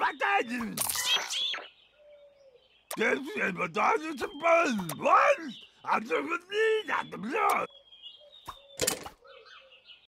Yes. This is what I do to burn. One, I'm the need at the blood.